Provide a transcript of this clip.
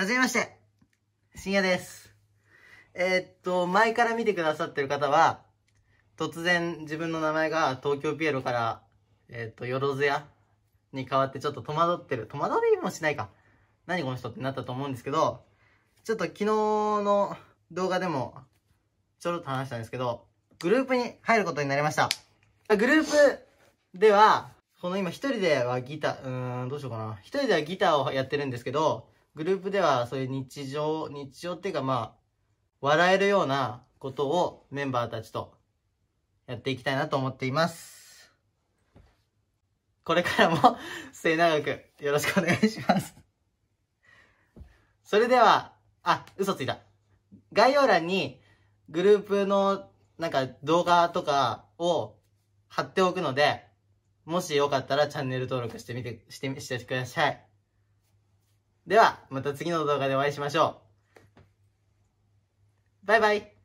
はじめまして。深夜です。えーっと、前から見てくださってる方は、突然自分の名前が東京ピエロから、えーっと、よろずやに変わってちょっと戸惑ってる。戸惑いもしないか。何この人ってなったと思うんですけど、ちょっと昨日の動画でもちょろっと話したんですけど、グループに入ることになりました。グループでは、この今一人ではギター、うーん、どうしようかな。一人ではギターをやってるんですけど、グループではそういう日常、日常っていうかまあ、笑えるようなことをメンバーたちとやっていきたいなと思っています。これからも末永くよろしくお願いします。それでは、あ、嘘ついた。概要欄にグループのなんか動画とかを貼っておくので、もしよかったらチャンネル登録してみて、してみ、してください。では、また次の動画でお会いしましょう。バイバイ。